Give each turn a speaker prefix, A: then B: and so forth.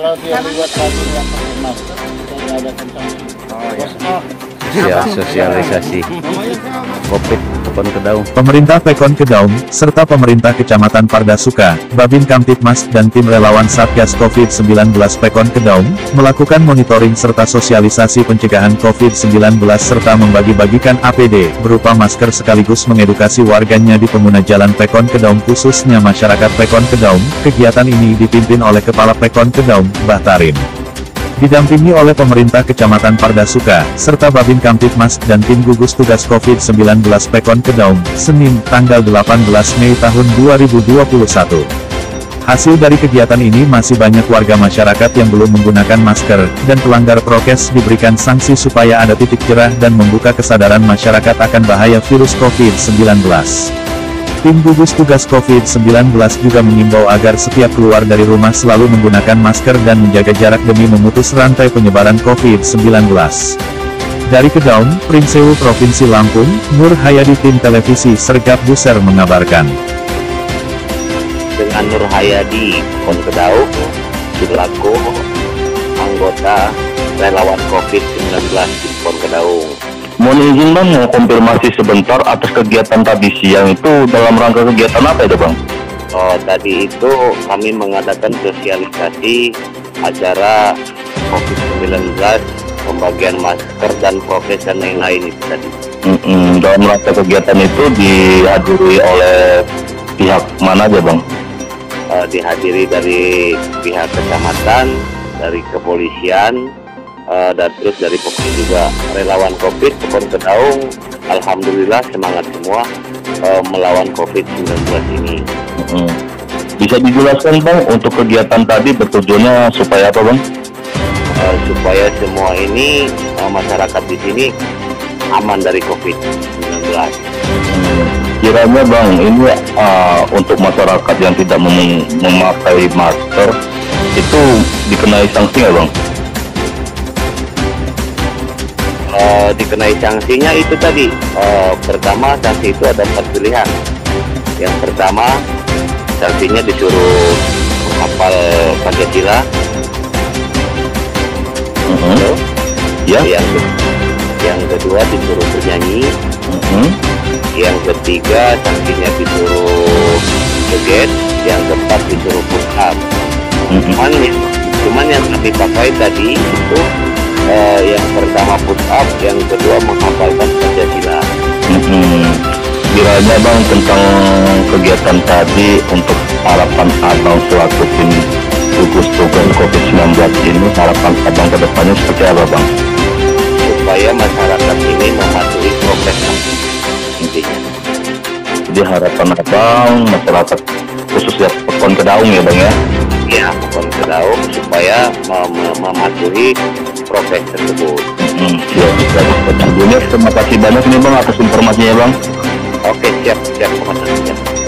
A: kalau dia buat lagi nggak pakai masker kita adakan sanksi
B: Oh ya.
A: oh,
C: Ya, sosialisasi. COVID Pekon Kedaung.
D: Pemerintah Pekon Kedaung, serta pemerintah Kecamatan Pardasuka, Babin Kamtipmas dan tim relawan Satgas COVID-19 Pekon Kedaung, melakukan monitoring serta sosialisasi pencegahan COVID-19 serta membagi-bagikan APD, berupa masker sekaligus mengedukasi warganya di pengguna jalan Pekon Kedaung khususnya masyarakat Pekon Kedaung. Kegiatan ini dipimpin oleh Kepala Pekon Kedaung, Batarin. Didampingi oleh pemerintah Kecamatan Pardasuka, serta Babin Kamtipmas dan tim gugus tugas COVID-19 Pekon Kedaung, Senin, tanggal 18 Mei tahun 2021. Hasil dari kegiatan ini masih banyak warga masyarakat yang belum menggunakan masker, dan pelanggar prokes diberikan sanksi supaya ada titik cerah dan membuka kesadaran masyarakat akan bahaya virus COVID-19. Tim gugus tugas COVID-19 juga mengimbau agar setiap keluar dari rumah selalu menggunakan masker dan menjaga jarak demi memutus rantai penyebaran COVID-19. Dari Kedaung, Prinsewu Provinsi Lampung, Nur Hayadi tim televisi Sergap Buser mengabarkan.
E: dengan Nur Hayadi Konkedaung selaku anggota relawan COVID-19 di Konkedaung.
F: Mohon izin bang, mau konfirmasi sebentar atas kegiatan tadi siang itu dalam rangka kegiatan apa itu bang?
E: Oh, tadi itu kami mengadakan sosialisasi acara COVID-19, pembagian masker dan prokes dan lain-lain itu tadi.
F: Mm-mm, dalam rangka kegiatan itu dihadiri oleh pihak mana aja bang?
E: Eh, dihadiri dari pihak kecamatan, dari kepolisian, eh, dan terus dari Pokok juga relawan COVID, Pokok Kedaung, Alhamdulillah semangat semua eh, melawan COVID-19 ini.
F: Mm-mm. Bisa dijelaskan bang untuk kegiatan tadi bertujuannya supaya apa bang?
E: Eh, supaya semua ini eh, masyarakat di sini aman dari COVID-19.
F: Kiranya bang, ini uh, untuk masyarakat yang tidak mem- memakai masker itu dikenai sanksi nggak bang?
E: Eh, dikenai sanksinya itu tadi eh, pertama sanksi itu ada empat pilihan yang pertama sanksinya disuruh menghafal Pancasila
F: Mhm. Ya.
E: yang yang kedua disuruh bernyanyi
F: Mhm.
E: yang ketiga sanksinya disuruh joget yang keempat disuruh push up
F: Mhm.
E: cuman yang cuman yang kami pakai tadi itu eh, yang pertama push up yang kedua menghafalkan Pancasila
F: Mhm. Kiranya bang tentang kegiatan tadi untuk harapan abang selaku tim gugus tugas COVID-19 ini harapan abang ke depannya seperti apa bang?
E: supaya masyarakat ini mematuhi prokes intinya
F: Jadi harapan abang masyarakat khususnya Pekon Kedaung ya bang ya?
E: ya bukan kedaung supaya mem- mem- mematuhi prokes tersebut.
F: Hmm, ya, terima kasih banyak nih bang atas informasinya bang.
E: oke siap siap siap